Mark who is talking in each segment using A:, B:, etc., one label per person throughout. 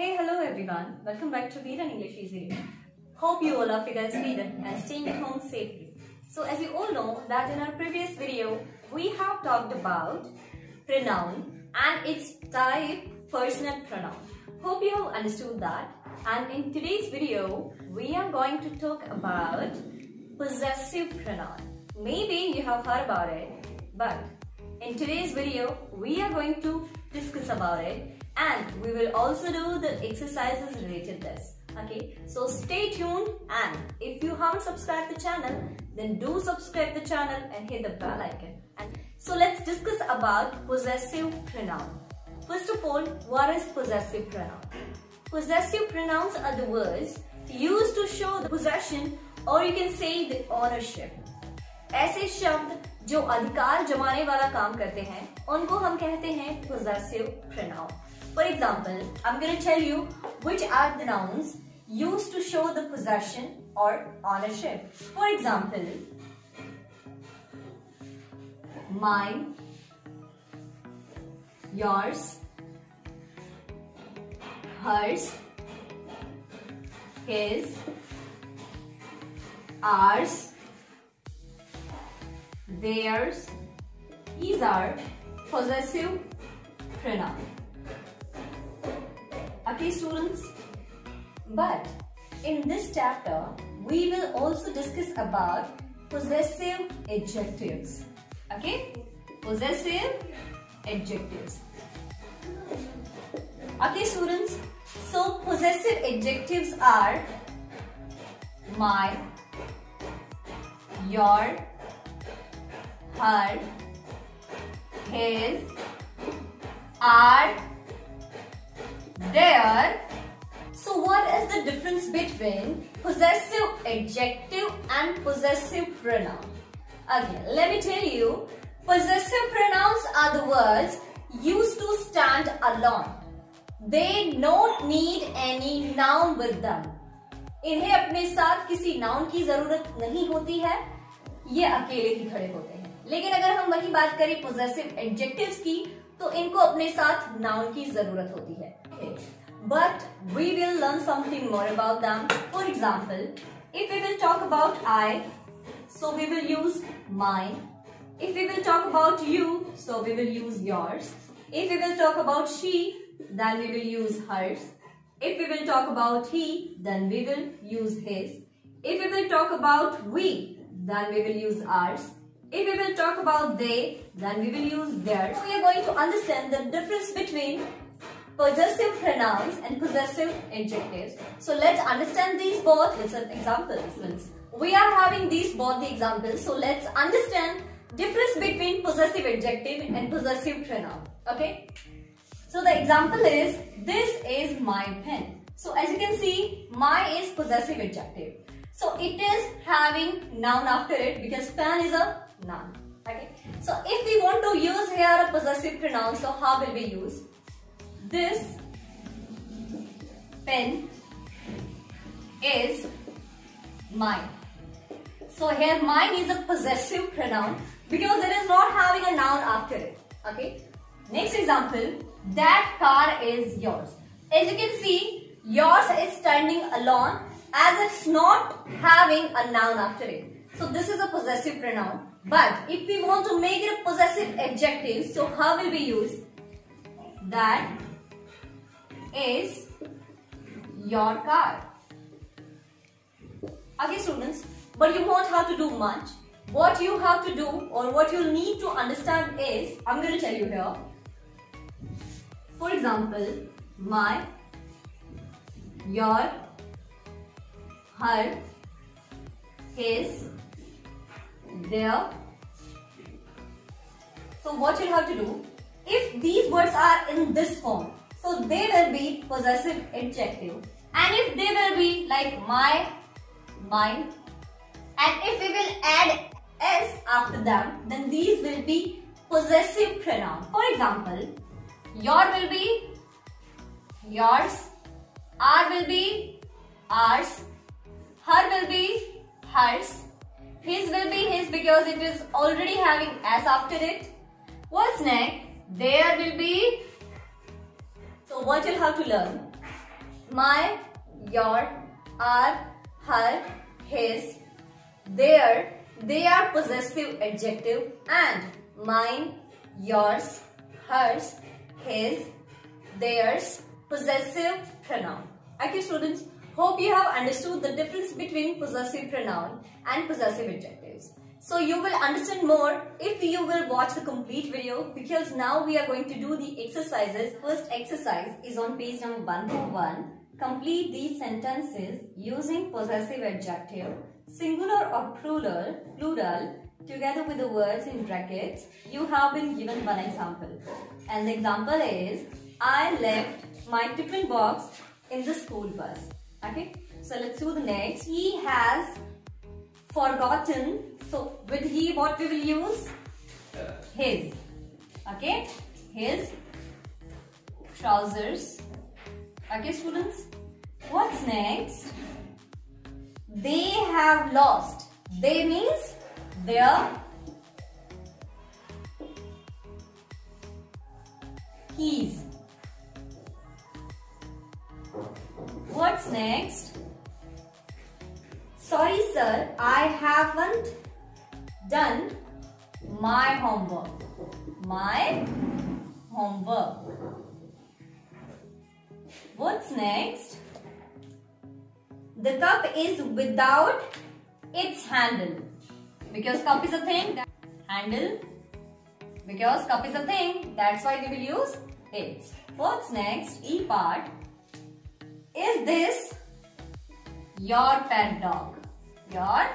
A: Hey, hello everyone. Welcome back to and English Easy. Hope you all are fit as freedom and staying at home safely. So as you all know that in our previous video, we have talked about pronoun and its type personal pronoun. Hope you have understood that. And in today's video, we are going to talk about possessive pronoun. Maybe you have heard about it, but in today's video, we are going to discuss about it and we will also do the exercises related this. Okay, so stay tuned and if you haven't subscribed the channel, then do subscribe the channel and hit the bell icon. And so let's discuss about possessive pronoun. First of all, what is possessive pronoun? Possessive pronouns are the words used to show the possession or you can say the ownership. ऐसे शब्द जो अधिकार जमाने वाला काम करते हैं उनको हम कहते हैं possessive pronoun. For example, I'm going to tell you which are the nouns used to show the possession or ownership. For example, mine, yours, hers, his, ours, theirs. These are possessive pronoun. Okay students? But in this chapter, we will also discuss about possessive adjectives. Okay? Possessive adjectives. Okay students? So possessive adjectives are my, your, her, his, our, their. So what is the difference between possessive adjective and possessive pronoun? Again, let me tell you, possessive pronouns are the words used to stand alone. They don't need any noun with them. इन्हें अपने साथ किसी noun की ज़रूरत नहीं होती है ये अकेले ही खड़े होते हैं लेकिन अगर हम वही बात करें पोजेसिव एडजेक्टिव्स की तो इनको अपने साथ नाउन की ज़रूरत होती है but we will learn something more about them for example if we will talk about i so we will use mine if we will talk about you so we will use yours if we will talk about she then we will use hers if we will talk about he then we will use his if we will talk about we then we will use ours if we will talk about they, then we will use theirs. We are going to understand the difference between possessive pronouns and possessive adjectives. So let's understand these both with some examples. We are having these both the examples. So let's understand difference between possessive adjective and possessive pronoun. Okay. So the example is, this is my pen. So as you can see, my is possessive adjective. So it is having noun after it because pen is a noun. Okay. So if we want to use here a possessive pronoun, so how will we use? This pen is mine. So here mine is a possessive pronoun because it is not having a noun after it. Okay. Next example, that car is yours. As you can see, yours is standing alone as it's not having a noun after it. So this is a possessive pronoun. But if we want to make it a possessive adjective, so how will we use? That is your car. Okay students, but you won't have to do much. What you have to do or what you need to understand is, I'm going to tell you here. For example, my, your, her, his, their. So what you have to do, if these words are in this form, so they will be possessive adjective. And if they will be like my, mine, and if we will add s after them, then these will be possessive pronoun. For example, your will be yours, our will be ours, her will be hers, his will be his because it is already having s after it. What's next? There will be. So what you'll have to learn. my, your, our, her, his, their, they are possessive adjective and mine, yours, hers, his, theirs, possessive pronoun. Okay students, hope you have understood the difference between possessive pronoun and possessive adjectives. So you will understand more if you will watch the complete video because now we are going to do the exercises. First exercise is on page number 141. Complete these sentences using possessive adjective, singular or plural, plural together with the words in brackets. You have been given one example. And the example is, I left my tiffin box in the school bus. Okay, so let's do the next. He has forgotten. So with he, what we will use? His. Okay, his trousers. Okay, students. What's next? They have lost. They means their keys. What's next? Sorry sir, I haven't done my homework. My homework. What's next? The cup is without its handle. Because cup is a thing, that handle. Because cup is a thing, that's why we will use it. What's next? E part. Is this your pet dog? Your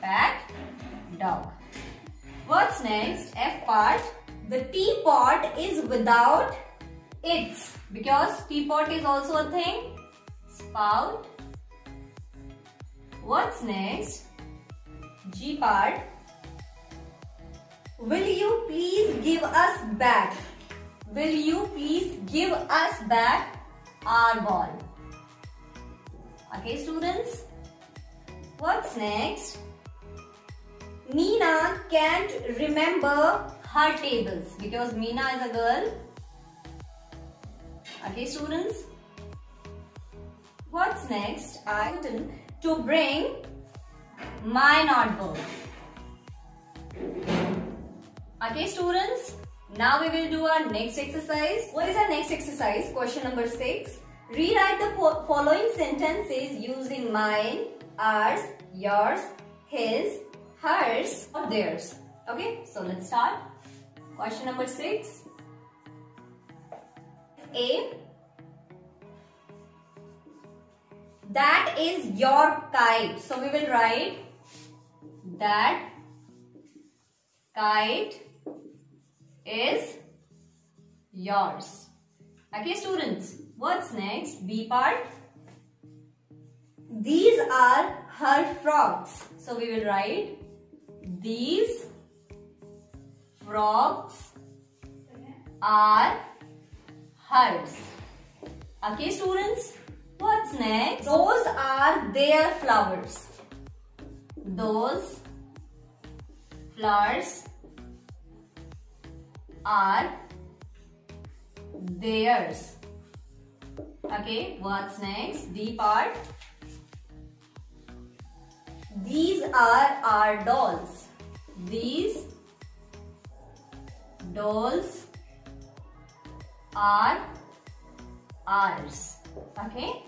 A: pet dog. What's next? F part. The teapot is without its. Because teapot is also a thing. Spout. What's next? G part. Will you please give us back? Will you please give us back our ball? Okay students. What's next? Meena can't remember her tables because Meena is a girl. Okay students. What's next? I to bring my notebook. Okay students, now we will do our next exercise. What is our next exercise? Question number 6. Rewrite the following sentences using mine, ours, yours, his, hers or theirs. Okay, so let's start. Question number 6. A. That is your kite. So we will write that kite is yours. Okay students, what's next? B part. These are her frogs. So we will write these frogs are hers. Okay students, what's next? Those are their flowers. Those flowers are theirs. Okay, what's next? D part. These are our dolls. These dolls are ours. Okay,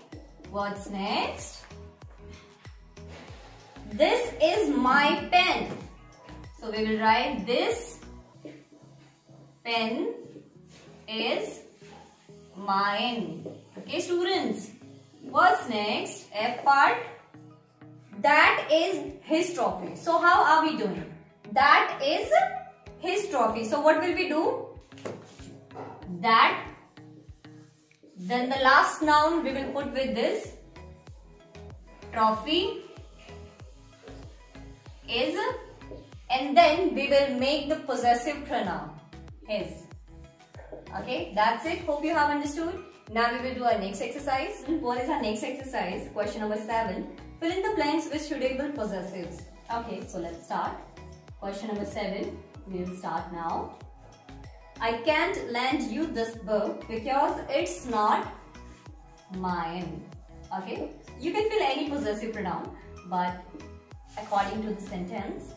A: what's next? This is my pen. So we will write this pen is mine. Okay students. What's next? F part. That is his trophy. So how are we doing? That is his trophy. So what will we do? That. Then the last noun we will put with this. Trophy is and then we will make the possessive pronoun his. Okay, that's it. Hope you have understood. Now we will do our next exercise. What is our next exercise? Question number 7. Fill in the blanks with suitable possessives. Okay, so let's start. Question number 7. We will start now. I can't lend you this book because it's not mine. Okay, you can fill any possessive pronoun, but according to the sentence,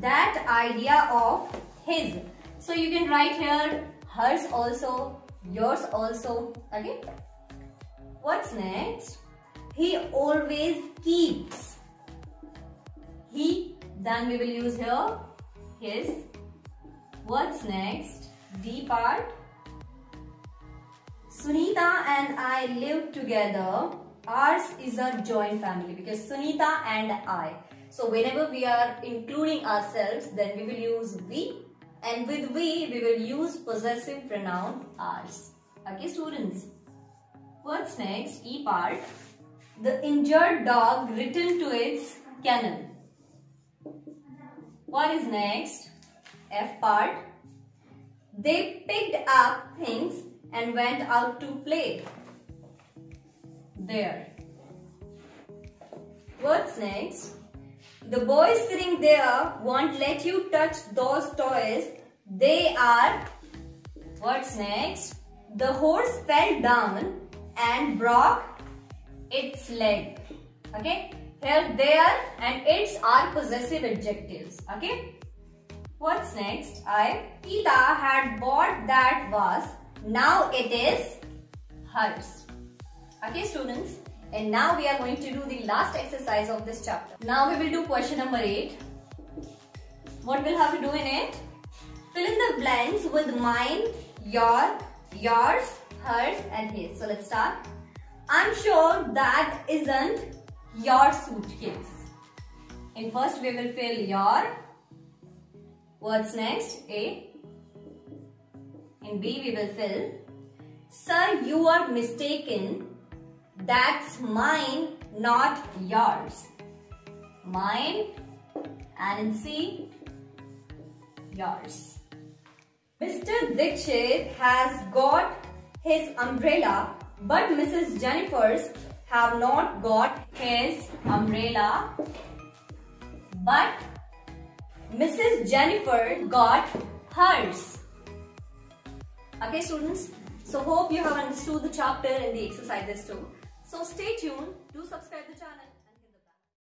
A: that idea of his. So you can write here hers also, yours also. Okay. What's next? He always keeps. He, then we will use here his. What's next? D part. Sunita and I live together. Ours is a joint family because Sunita and I. So whenever we are including ourselves, then we will use we and with we, we will use possessive pronoun ours. Okay students. What's next? E part. The injured dog returned to its kennel. What is next? F part. They picked up things and went out to play. There. What's next? The boys sitting there won't let you touch those toys. They are... What's next? The horse fell down and broke its leg. Okay? Here, there and its are possessive adjectives. Okay? What's next? I. Pita had bought that vase. Now it is hers. Okay students? And now we are going to do the last exercise of this chapter. Now we will do question number 8. What we'll have to do in it? Fill in the blanks with mine, your, yours, hers and his. So let's start. I'm sure that isn't your suitcase. In first we will fill your. What's next? A. In B we will fill. Sir, you are mistaken. That's mine, not yours. Mine and in C, yours. Mr. Dixit has got his umbrella but Mrs. Jennifer's have not got his umbrella but Mrs. Jennifer got hers. Okay students, so hope you have understood the chapter and the exercises too. So stay tuned, do subscribe the channel.